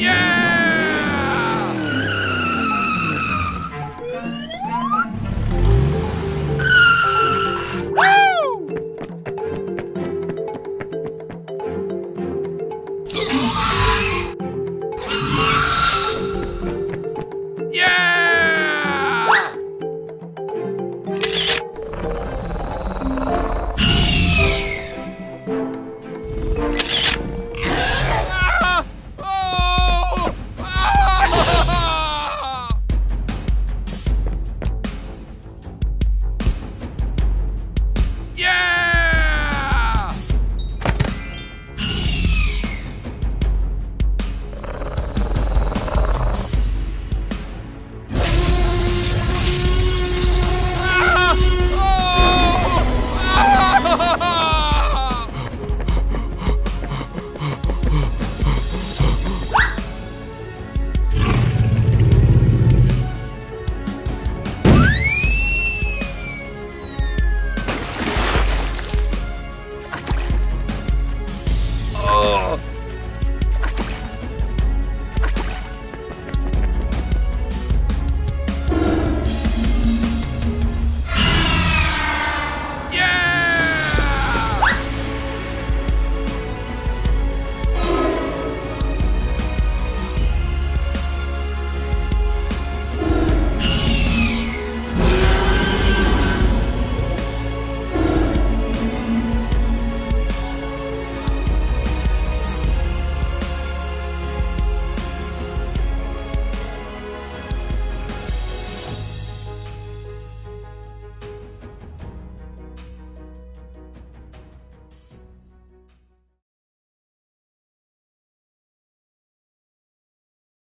Yeah!